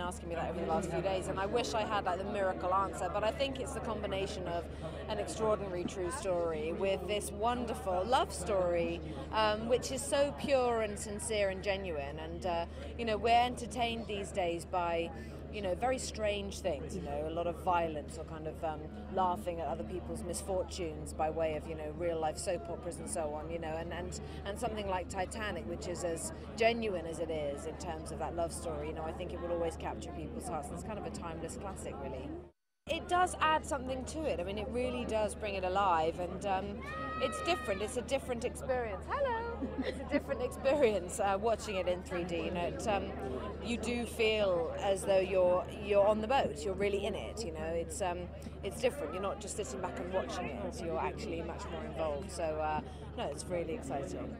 asking me that over the last few days, and I wish I had like the miracle answer. But I think it's the combination of an extraordinary true story with this wonderful love story, um, which is so pure and sincere and genuine. And uh, you know, we're entertained these days by you know, very strange things, you know, a lot of violence or kind of um, laughing at other people's misfortunes by way of, you know, real life soap operas and so on, you know, and, and, and something like Titanic, which is as genuine as it is in terms of that love story, you know, I think it will always capture people's hearts. It's kind of a timeless classic, really. It does add something to it. I mean, it really does bring it alive, and um, it's different. It's a different experience. Hello. It's a different experience uh, watching it in 3D. You know, it, um, you do feel as though you're you're on the boat. You're really in it. You know, it's um, it's different. You're not just sitting back and watching it. You're actually much more involved. So, uh, no, it's really exciting.